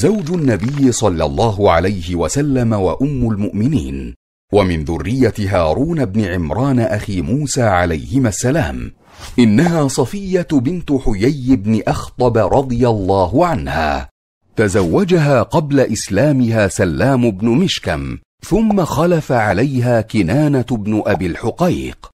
زوج النبي صلى الله عليه وسلم وأم المؤمنين ومن ذرية هارون بن عمران أخي موسى عليهما السلام إنها صفية بنت حيي بن أخطب رضي الله عنها. تزوجها قبل إسلامها سلام بن مشكم ثم خلف عليها كنانة بن أبي الحقيق.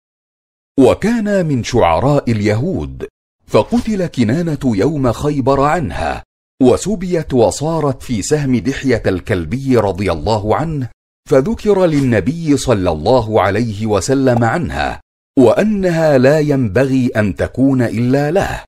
وكان من شعراء اليهود فقتل كنانة يوم خيبر عنها. وسبيت وصارت في سهم دحيه الكلبي رضي الله عنه فذكر للنبي صلى الله عليه وسلم عنها وانها لا ينبغي ان تكون الا له.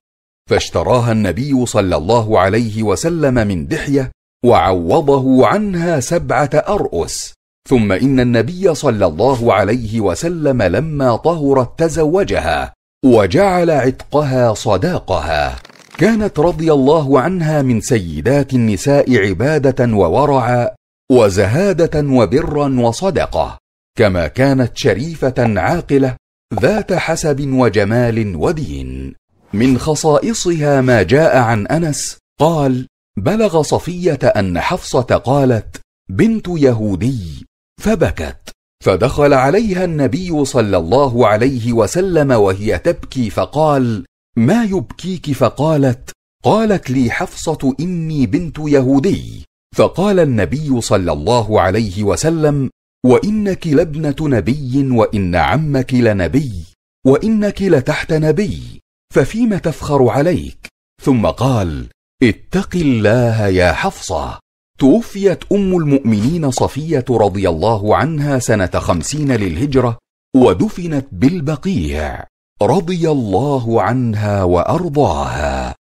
فاشتراها النبي صلى الله عليه وسلم من دحيه وعوضه عنها سبعه ارؤس. ثم ان النبي صلى الله عليه وسلم لما طهرت تزوجها وجعل عتقها صداقها. كانت رضي الله عنها من سيدات النساء عبادة وورعا وزهادة وبرا وصدقة كما كانت شريفة عاقلة ذات حسب وجمال ودين. من خصائصها ما جاء عن أنس قال بلغ صفية أن حفصة قالت بنت يهودي فبكت. فدخل عليها النبي صلى الله عليه وسلم وهي تبكي فقال ما يبكيك فقالت قالت لي حفصة إني بنت يهودي. فقال النبي صلى الله عليه وسلم وإنك لابنة نبي وإن عمك لنبي وإنك لتحت نبي ففيم تفخر عليك؟ ثم قال اتق الله يا حفصة. توفيت أم المؤمنين صفية رضي الله عنها سنة خمسين للهجرة ودفنت بالبقيع. رضي الله عنها وأرضاها.